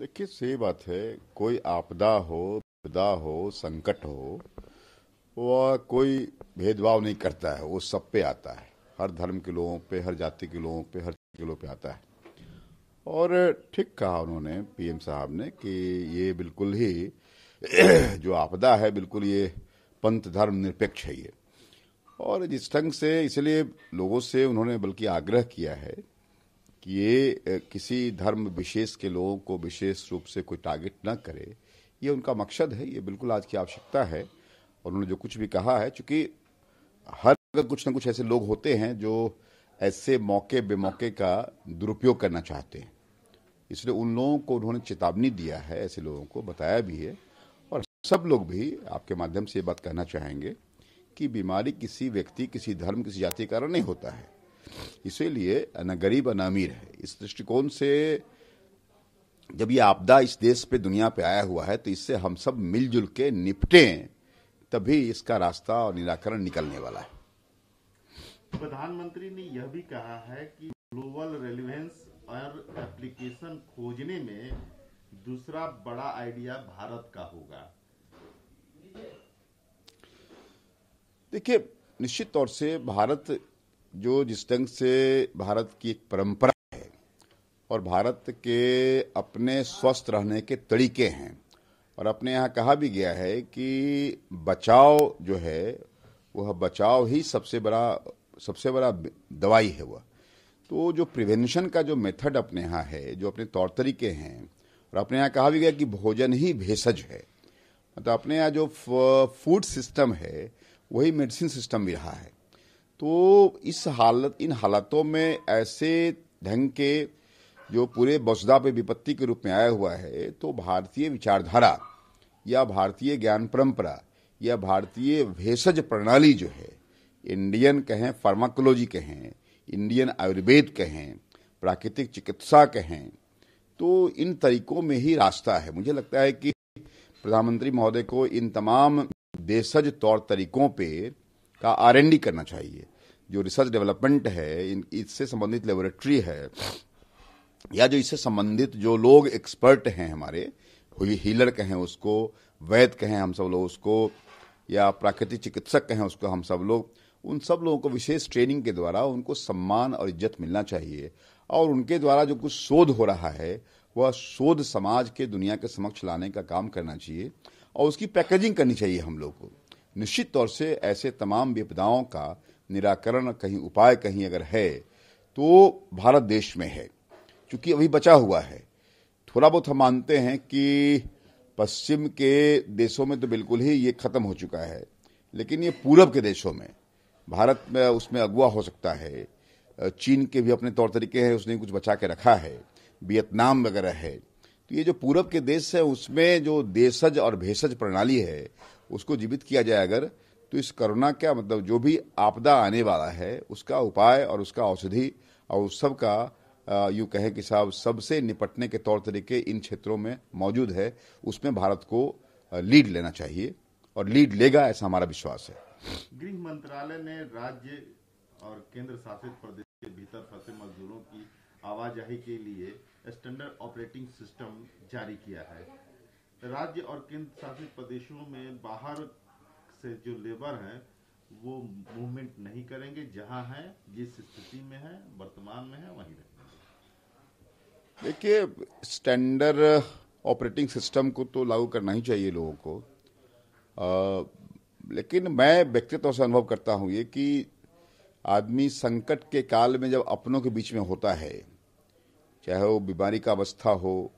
देखिए, सही बात है, कोई आपदा हो विपदा हो, संकट हो, वह कोई भेदभाव नहीं करता है, वो सब पे आता है। हर धर्म के लोगों पे, हर जाति के लोगों पे, हर के लोगों पे आता है। और ठीक कहा उन्होंने, पीएम साहब ने, कि ये बिल्कुल ही जो आपदा है, बिल्कुल ये पंथ धर्म निरपेक्ष है ये। और जिस ढंग से, इसलिए लोगों से उन्होंने बल्कि आग्रह किया है कि ये किसी धर्म विशेष के लोगों को विशेष रूप से कोई टारगेट न करे, ये उनका मकसद है, ये बिल्कुल आज की आवश्यकता है। और उन्होंने जो कुछ भी कहा है, चूँकि हर जगह कुछ न कुछ ऐसे लोग होते हैं जो ऐसे मौके बेमौके का दुरुपयोग करना चाहते हैं। इसलिए उन लोगों को उन्होंने चेतावनी दिया है, ऐसे लोगों को बताया भी है। और सब लोग भी आपके माध्यम से ये बात कहना चाहेंगे कि बीमारी किसी व्यक्ति, किसी धर्म, किसी जाति के कारण नहीं होता है। इसीलिए न गरीब न अमीर है। इस दृष्टिकोण से जब ये आपदा इस देश पे दुनिया पे आया हुआ है तो इससे हम सब मिलजुल के निपटें तभी इसका रास्ता और निराकरण निकलने वाला है। प्रधानमंत्री ने यह भी कहा है कि ग्लोबल रेलिवेंस और एप्लीकेशन खोजने में दूसरा बड़ा आइडिया भारत का होगा। देखिए निश्चित तौर से भारत जो जिस ढंग से भारत की एक परंपरा है और भारत के अपने स्वस्थ रहने के तरीके हैं, और अपने यहाँ कहा भी गया है कि बचाव जो है, वह बचाव ही सबसे बड़ा सबसे बड़ा दवाई है वह। तो जो प्रिवेंशन का जो मेथड अपने यहाँ है, जो अपने तौर तरीके हैं, और अपने यहाँ कहा भी गया कि भोजन ही भेषज है मतलब अपने यहाँ जो फ़ूड सिस्टम है, वही मेडिसिन सिस्टम भी रहा है। तो इस हालत, इन हालातों में ऐसे ढंग के जो पूरे बसदा पे विपत्ति के रूप में आया हुआ है तो भारतीय विचारधारा या भारतीय ज्ञान परंपरा या भारतीय भेषज प्रणाली जो है, इंडियन कहें, फार्माकोलॉजी कहें, इंडियन आयुर्वेद कहें, प्राकृतिक चिकित्सा कहें तो इन तरीकों में ही रास्ता है। मुझे लगता है कि प्रधानमंत्री महोदय को इन तमाम देशज तौर तरीकों पे का आर एन डी करना चाहिए। जो रिसर्च डेवलपमेंट है इससे संबंधित लेबोरेटरी है, या जो इससे संबंधित जो लोग एक्सपर्ट हैं हमारे हीलर कहें उसको वैद कहें हम सब लोग उसको, या प्राकृतिक चिकित्सक कहें उसको हम सब लोग, उन सब लोगों को विशेष ट्रेनिंग के द्वारा उनको सम्मान और इज़्ज़त मिलना चाहिए। और उनके द्वारा जो कुछ शोध हो रहा है, वह शोध समाज के दुनिया के समक्ष लाने का काम करना चाहिए। और उसकी पैकेजिंग करनी चाहिए हम लोग को। निश्चित तौर से ऐसे तमाम विपदाओं का निराकरण कहीं, उपाय कहीं अगर है तो भारत देश में है, क्योंकि अभी बचा हुआ है। थोड़ा बहुत हम मानते हैं कि पश्चिम के देशों में तो बिल्कुल ही ये खत्म हो चुका है, लेकिन ये पूरब के देशों में, भारत में, उसमें अगुआ हो सकता है। चीन के भी अपने तौर तरीके हैं, उसने कुछ बचा के रखा है। वियतनाम वगैरह है। तो ये जो पूरब के देश है, उसमें जो देशज और भेषज प्रणाली है, उसको जीवित किया जाए अगर तो इस कोरोना का मतलब जो भी आपदा आने वाला है, उसका उपाय और उसका औषधि और उस सब का यूँ कहें कि साहब, सबसे निपटने के तौर तरीके इन क्षेत्रों में मौजूद है, उसमें भारत को लीड लेना चाहिए और लीड लेगा ऐसा हमारा विश्वास है। गृह मंत्रालय ने राज्य और केंद्र शासित प्रदेश के भीतर फंसे मजदूरों की आवाजाही के लिए स्टैंडर्ड ऑपरेटिंग सिस्टम जारी किया है। राज्य और केंद्र शासित प्रदेशों में बाहर से जो लेबर हैं वो मूवमेंट नहीं करेंगे। जहाँ है जिस स्थिति में है वर्तमान में है वहीं रहेंगे। देखिए स्टैंडर्ड ऑपरेटिंग सिस्टम को तो लागू करना ही चाहिए लोगों को। आ, लेकिन मैं व्यक्तिगत तौर से अनुभव करता हूँ ये कि आदमी संकट के काल में जब अपनों के बीच में होता है चाहे वो बीमारी का अवस्था हो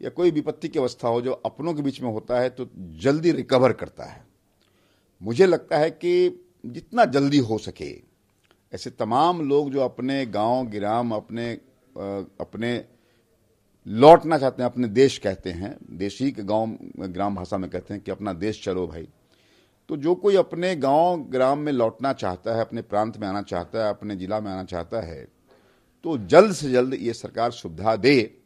या कोई विपत्ति की अवस्था हो, जो अपनों के बीच में होता है तो जल्दी रिकवर करता है। मुझे लगता है कि जितना जल्दी हो सके, ऐसे तमाम लोग जो अपने गाँव, ग्राम, अपने अपने लौटना चाहते हैं, अपने देश कहते हैं, देशी के गाँव, ग्राम भाषा में कहते हैं कि अपना देश चलो भाई। तो जो कोई अपने गाँव, ग्राम में लौटना चाहता है, अपने प्रांत में आना चाहता है, अपने जिला में आना चाहता है तो जल्द से जल्द ये सरकार सुविधा दे।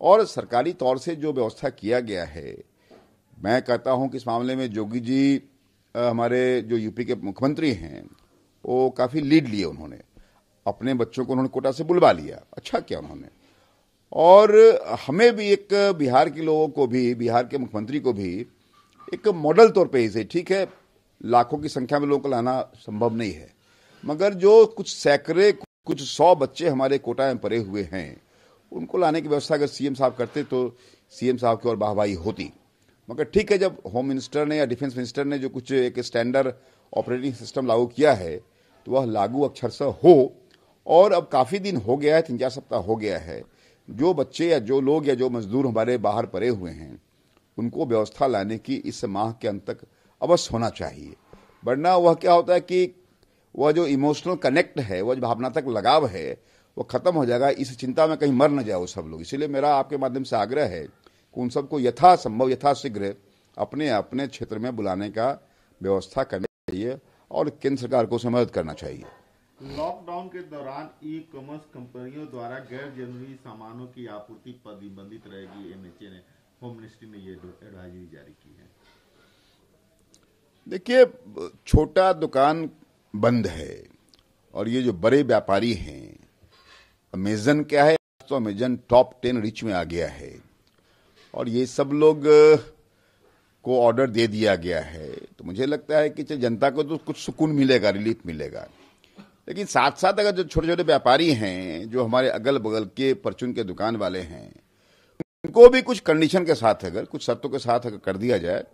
और सरकारी तौर से जो व्यवस्था किया गया है, मैं कहता हूँ कि इस मामले में जोगी जी हमारे जो यूपी के मुख्यमंत्री हैं, वो काफ़ी लीड लिए उन्होंने। अपने बच्चों को उन्होंने कोटा से बुलवा लिया। अच्छा किया उन्होंने। और हमें भी एक बिहार के लोगों को भी, बिहार के मुख्यमंत्री को भी एक मॉडल तौर पे इसे, ठीक है, लाखों की संख्या में लोगों को लाना संभव नहीं है। मगर जो कुछ सैकड़े कुछ सौ बच्चे हमारे कोटा में पड़े हुए हैं। उनको लाने की व्यवस्था अगर सीएम साहब करते तो सीएम साहब की और वाहवाही होती। मगर ठीक है, जब होम मिनिस्टर ने या डिफेंस मिनिस्टर ने जो कुछ एक स्टैंडर्ड ऑपरेटिंग सिस्टम लागू किया है तो वह लागू अक्षर से हो। और अब काफ़ी दिन हो गया है, तीन चार सप्ताह हो गया है। जो बच्चे या जो लोग या जो मजदूर हमारे बाहर पड़े हुए हैं, उनको व्यवस्था लाने की इस माह के अंत तक अवश्य होना चाहिए। वरना वह क्या होता है कि वह जो इमोशनल कनेक्ट है वह जो भावनात्मक लगाव है वो खत्म हो जाएगा। इस चिंता में कहीं मर न जाए वो सब लोग। इसलिए मेरा आपके माध्यम से आग्रह है कि उन सबको यथासंभव यथाशीघ्र अपने अपने क्षेत्र में बुलाने का व्यवस्था करनी चाहिए और केंद्र सरकार को उसमें मदद करना चाहिए। लॉकडाउन के दौरान ई कॉमर्स कंपनियों द्वारा गैर ज़रूरी सामानों की आपूर्ति प्रतिबंधित रहेगी। एनएचए ने होम मिनिस्ट्री ने ये एडवाइजरी जारी की है। देखिए छोटा दुकान बंद है। और ये जो बड़े व्यापारी हैं अमेजन क्या है? तो अमेजन टॉप टेन रिच में आ गया है। और ये सब लोग, को ऑर्डर दे दिया गया है। तो मुझे लगता है कि जनता को तो कुछ सुकून मिलेगा रिलीफ मिलेगा। लेकिन साथ साथ अगर जो छोटे छोटे व्यापारी हैं, जो हमारे अगल बगल के परचून के दुकान वाले हैं, उनको भी कुछ कंडीशन के साथ अगर, कुछ शर्तों के साथ अगर कर दिया जाए,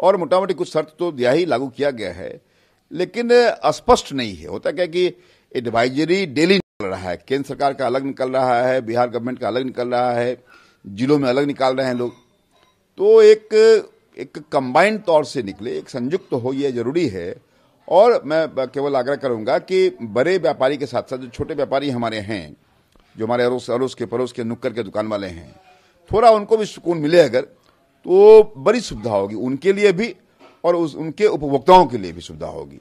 और मोटा मोटी कुछ शर्त तो दिया ही लागू किया गया है लेकिन स्पष्ट नहीं है। होता क्या कि एडवाइजरी डेली निकल रहा है। केंद्र सरकार का अलग निकल रहा है, बिहार गवर्नमेंट का अलग निकल रहा है, जिलों में अलग निकाल रहे हैं लोग। तो एक एक कंबाइंड तौर से निकले, एक संयुक्त तो हो यह ज़रूरी है। और मैं केवल आग्रह करूँगा कि बड़े व्यापारी के साथ साथ, जो छोटे व्यापारी हमारे हैं, जो हमारे अड़ोस अड़ोस के पड़ोस के नुक्कर के दुकान वाले हैं, थोड़ा उनको भी सुकून मिले अगर तो बड़ी सुविधा होगी। उनके लिए भी और उस उनके उपभोक्ताओं के लिए भी सुविधा होगी।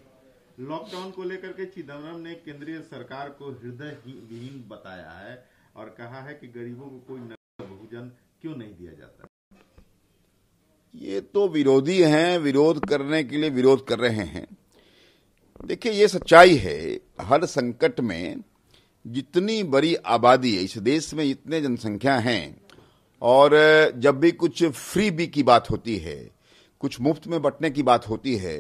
लॉकडाउन को लेकर के चिदम्बरम ने केंद्रीय सरकार को हृदय विहीन बताया है और कहा है कि गरीबों को कोई भोजन क्यों नहीं दिया जाता? ये तो विरोधी हैं विरोध करने के लिए विरोध कर रहे हैं। देखिए ये सच्चाई है हर संकट में जितनी बड़ी आबादी है इस देश में इतने जनसंख्या हैं और जब भी कुछ फ्री बी की बात होती है कुछ मुफ़्त में बटने की बात होती है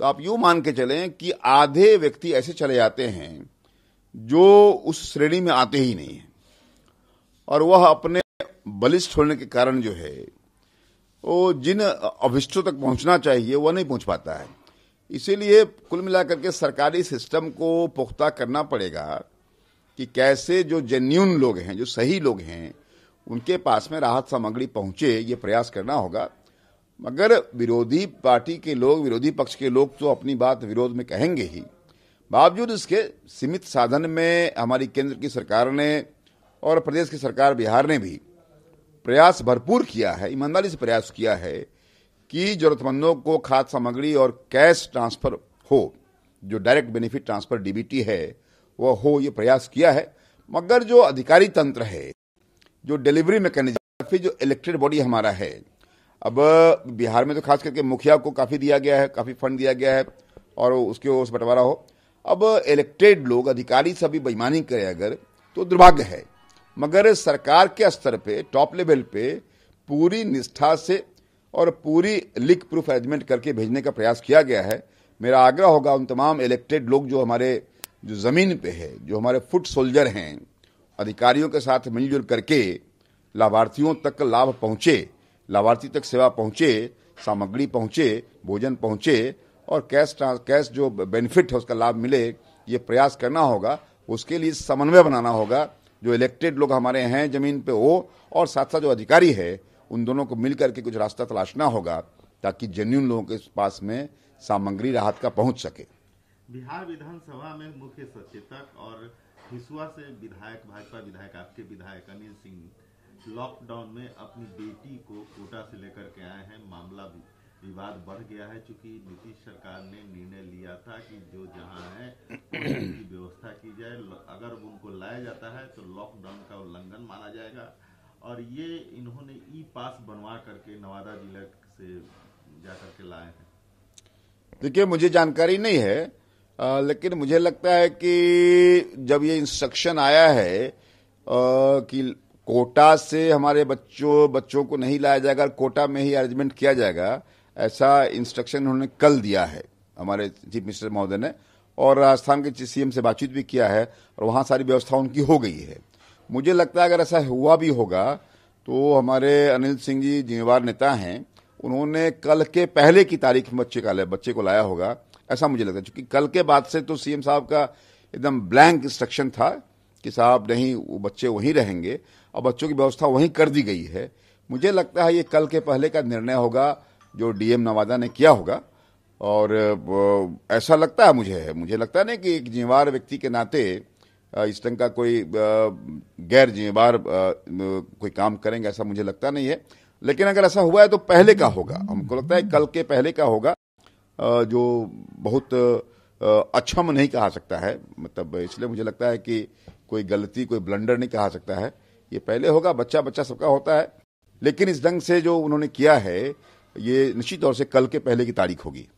तो आप यूँ मान के चलें कि आधे व्यक्ति ऐसे चले जाते हैं जो उस श्रेणी में आते ही नहीं है। और वह अपने बलिष्ठ होने के कारण जो है, वो जिन अभिष्टों तक पहुँचना चाहिए, वह नहीं पहुँच पाता है। इसीलिए कुल मिलाकर के सरकारी सिस्टम को पुख्ता करना पड़ेगा कि कैसे जो जेन्यून लोग हैं, जो सही लोग हैं, उनके पास में राहत सामग्री पहुँचे, ये प्रयास करना होगा। मगर विरोधी पार्टी के लोग, विरोधी पक्ष के लोग तो अपनी बात विरोध में कहेंगे ही। बावजूद इसके, सीमित साधन में हमारी केंद्र की सरकार ने और प्रदेश की सरकार बिहार ने भी प्रयास भरपूर किया है, ईमानदारी से प्रयास किया है कि जरूरतमंदों को खाद्य सामग्री और कैश ट्रांसफ़र हो, जो डायरेक्ट बेनिफिट ट्रांसफ़र डीबीटी है, वह हो, ये प्रयास किया है। मगर जो अधिकारी तंत्र है, जो डिलीवरी मैकेनिज्म फिर जो इलेक्टेड बॉडी हमारा है अब बिहार में तो खास करके मुखिया को काफ़ी दिया गया है, काफ़ी फंड दिया गया है और उसके उस बंटवारा हो। अब इलेक्टेड लोग, अधिकारी सभी बेईमानी करें अगर तो दुर्भाग्य है। मगर सरकार के स्तर पे टॉप लेवल पे पूरी निष्ठा से और पूरी लिख प्रूफ अरेंजमेंट करके भेजने का प्रयास किया गया है। मेरा आग्रह होगा उन तमाम इलेक्टेड लोग जो हमारे, जो ज़मीन पे है, जो हमारे फुट सोल्जर हैं, अधिकारियों के साथ मिलजुल करके लाभार्थियों तक लाभ पहुँचे। लाभार्थी तक सेवा पहुँचे, सामग्री पहुँचे, भोजन पहुँचे और कैश कैश जो बेनिफिट है, उसका लाभ मिले, ये प्रयास करना होगा। उसके लिए समन्वय बनाना होगा। जो इलेक्टेड लोग हमारे हैं, ज़मीन पे वो और साथ साथ जो अधिकारी है, उन दोनों को मिलकर के कुछ रास्ता तलाशना होगा, ताकि जेन्यून लोगों के पास में सामग्री राहत का पहुँच सके। बिहार विधानसभा में मुख्य सचेतक और हिसुआ से विधायक, भाजपा विधायक, आपके विधायक अनिल सिंह लॉकडाउन में अपनी बेटी को कोटा से लेकर के आए हैं। मामला भी विवाद बढ़ गया है क्योंकि नीतीश सरकार ने निर्णय लिया था कि जो जहाँ है उसकी व्यवस्था की जाए। अगर उनको लाया जाता है तो लॉकडाउन का उल्लंघन माना जाएगा। और ये इन्होंने ई पास बनवा करके नवादा ज़िले से जाकर के लाए हैं। देखिए मुझे जानकारी नहीं है आ, लेकिन मुझे लगता है कि जब ये इंस्ट्रक्शन आया है आ, कि कोटा से हमारे बच्चों बच्चों को नहीं लाया जाएगा कोटा में ही अरेंजमेंट किया जाएगा, ऐसा इंस्ट्रक्शन उन्होंने कल दिया है, हमारे चीफ मिनिस्टर महोदय ने, और राजस्थान के सीएम से बातचीत भी किया है, और वहाँ सारी व्यवस्था उनकी हो गई है। मुझे लगता है अगर ऐसा हुआ भी होगा तो हमारे अनिल सिंह जी, जिम्मेवार नेता हैं, उन्होंने कल के पहले की तारीख में बच्चे का बच्चे को लाया होगा, ऐसा मुझे लगता है, क्योंकि कल के बाद से तो सीएम साहब का एकदम ब्लैंक इंस्ट्रक्शन था, कि साहब नहीं, वो बच्चे वहीं रहेंगे और बच्चों की व्यवस्था वहीं कर दी गई है। मुझे लगता है ये कल के पहले का निर्णय होगा, जो डीएम नवादा ने किया होगा। और ऐसा लगता है मुझे मुझे लगता नहीं कि एक जिम्मेवार व्यक्ति के नाते इस ढंग का कोई गैर जिम्मेवार कोई काम करेंगे ऐसा मुझे लगता नहीं है। लेकिन अगर ऐसा हुआ है तो पहले का होगा। हमको लगता है कल के पहले का होगा जो बहुत अक्षम नहीं कहा सकता है। मतलब इसलिए मुझे लगता है कि कोई गलती, कोई ब्लंडर नहीं कहा सकता है। ये पहले होगा बच्चा बच्चा सबका होता है। लेकिन इस ढंग से जो उन्होंने किया है, ये निश्चित तौर से कल के पहले की तारीख होगी।